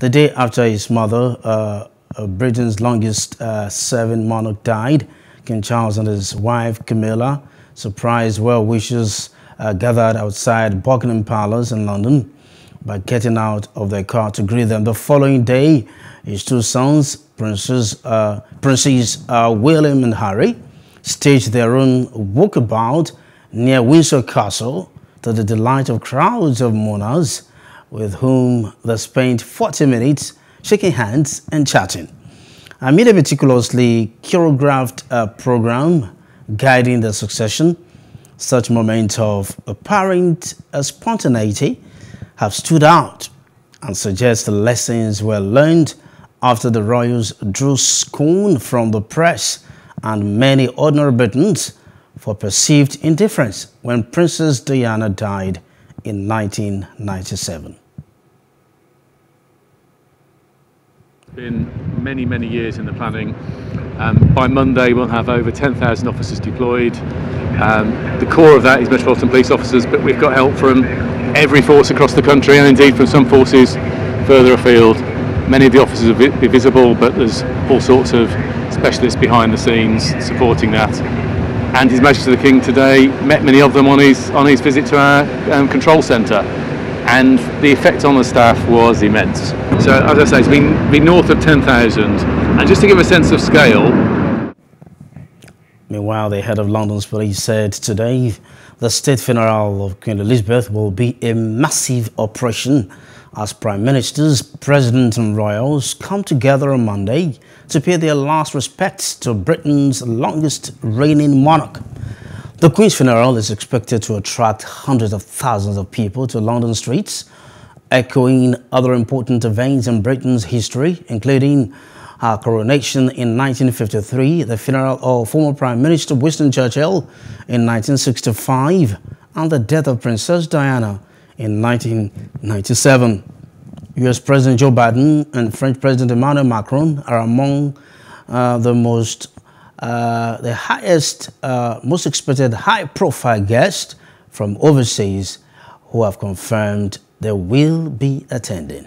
The day after his mother, uh, uh, Britain's longest uh, serving monarch, died, King Charles and his wife Camilla surprised well wishers uh, gathered outside Buckingham Palace in London by getting out of their car to greet them. The following day, his two sons, Princes, uh, Princes uh, William and Harry, staged their own walkabout near Windsor Castle to the delight of crowds of mourners with whom they spent 40 minutes shaking hands and chatting. Amid a meticulously choreographed uh, program guiding the succession, such moments of apparent uh, spontaneity have stood out and suggest the lessons were learned after the royals drew scorn from the press and many ordinary Britons for perceived indifference when Princess Diana died in 1997. been many, many years in the planning. Um, by Monday, we'll have over 10,000 officers deployed. Um, the core of that is Metropolitan Police officers, but we've got help from every force across the country and indeed from some forces further afield. Many of the officers will be visible, but there's all sorts of specialists behind the scenes supporting that. And His Majesty the King today met many of them on his on his visit to our um, control centre and the effect on the staff was immense. So as I say, it's been, been north of 10,000 and just to give a sense of scale. Meanwhile, the head of London's police said today the state funeral of Queen Elizabeth will be a massive operation as prime ministers, presidents and royals come together on Monday to pay their last respects to Britain's longest reigning monarch. The Queen's funeral is expected to attract hundreds of thousands of people to London streets, echoing other important events in Britain's history, including her coronation in 1953, the funeral of former Prime Minister Winston Churchill in 1965, and the death of Princess Diana in 1997. U.S. President Joe Biden and French President Emmanuel Macron are among uh, the most uh, the highest, uh, most expected high-profile guests from overseas who have confirmed they will be attending.